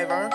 Ivor.